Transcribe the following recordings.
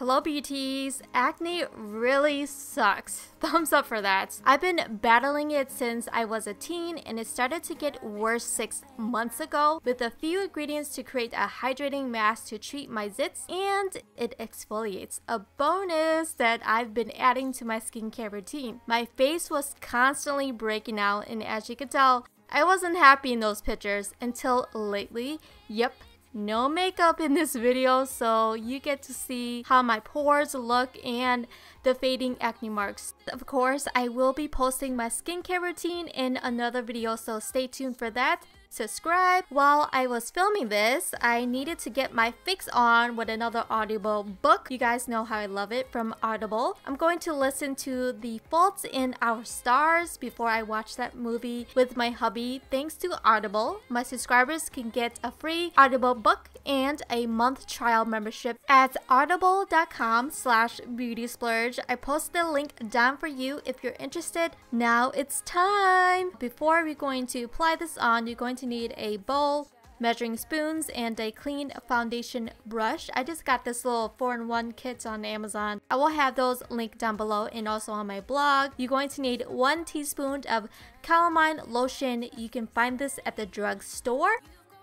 Hello beauties! Acne really sucks. Thumbs up for that. I've been battling it since I was a teen and it started to get worse 6 months ago with a few ingredients to create a hydrating mask to treat my zits and it exfoliates. A bonus that I've been adding to my skincare routine. My face was constantly breaking out and as you can tell, I wasn't happy in those pictures until lately. Yep, no makeup in this video so you get to see how my pores look and the fading acne marks. Of course, I will be posting my skincare routine in another video so stay tuned for that subscribe. While I was filming this, I needed to get my fix on with another Audible book. You guys know how I love it from Audible. I'm going to listen to The Faults in Our Stars before I watch that movie with my hubby. Thanks to Audible, my subscribers can get a free Audible book and a month trial membership at audible.com slash beauty splurge. I posted the link down for you if you're interested. Now it's time! Before we're going to apply this on, you're going to need a bowl, measuring spoons, and a clean foundation brush. I just got this little 4-in-1 kit on Amazon. I will have those linked down below and also on my blog. You're going to need 1 teaspoon of calamine lotion. You can find this at the drugstore.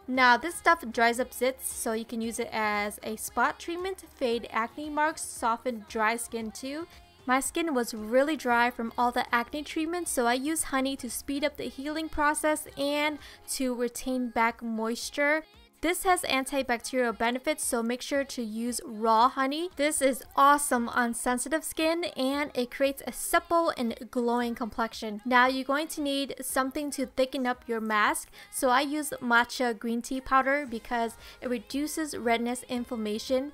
Now this stuff dries up zits so you can use it as a spot treatment, fade acne marks, soften dry skin too. My skin was really dry from all the acne treatments so I use honey to speed up the healing process and to retain back moisture. This has antibacterial benefits, so make sure to use raw honey. This is awesome on sensitive skin and it creates a supple and glowing complexion. Now you're going to need something to thicken up your mask, so I use matcha green tea powder because it reduces redness inflammation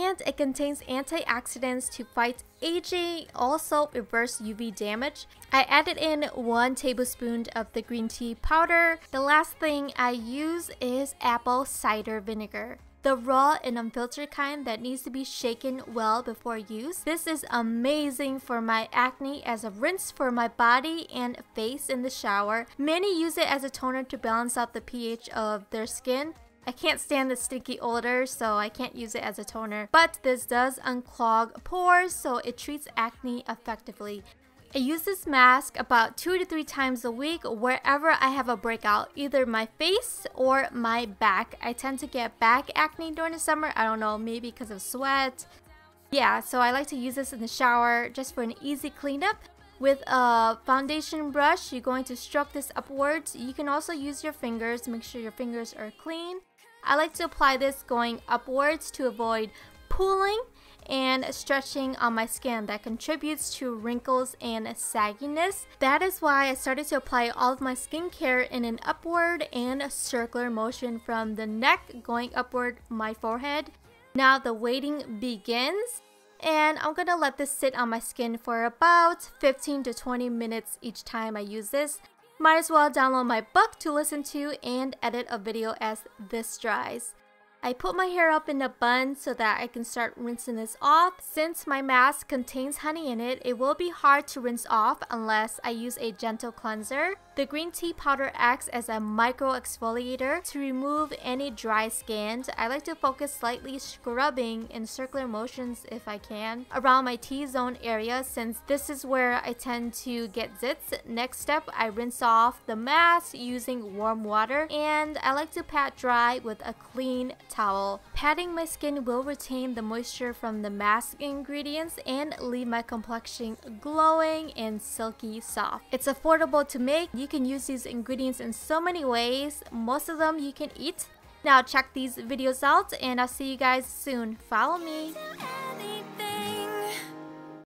and it contains antioxidants to fight aging, also reverse UV damage. I added in one tablespoon of the green tea powder. The last thing I use is apple cider vinegar the raw and unfiltered kind that needs to be shaken well before use. This is amazing for my acne as a rinse for my body and face in the shower. Many use it as a toner to balance out the pH of their skin. I can't stand the stinky odor, so I can't use it as a toner. But this does unclog pores, so it treats acne effectively. I use this mask about two to three times a week wherever I have a breakout, either my face or my back. I tend to get back acne during the summer. I don't know, maybe because of sweat. Yeah, so I like to use this in the shower just for an easy cleanup. With a foundation brush, you're going to stroke this upwards. You can also use your fingers, make sure your fingers are clean. I like to apply this going upwards to avoid pooling and stretching on my skin that contributes to wrinkles and sagginess. That is why I started to apply all of my skincare in an upward and circular motion from the neck going upward my forehead. Now the waiting begins and I'm gonna let this sit on my skin for about 15 to 20 minutes each time I use this. Might as well download my book to listen to and edit a video as this dries. I put my hair up in a bun so that I can start rinsing this off. Since my mask contains honey in it, it will be hard to rinse off unless I use a gentle cleanser. The green tea powder acts as a micro exfoliator to remove any dry skin. I like to focus slightly scrubbing in circular motions if I can around my T-zone area since this is where I tend to get zits. Next step, I rinse off the mask using warm water and I like to pat dry with a clean towel. Patting my skin will retain the moisture from the mask ingredients and leave my complexion glowing and silky soft. It's affordable to make. You can use these ingredients in so many ways. Most of them you can eat. Now check these videos out and I'll see you guys soon. Follow me.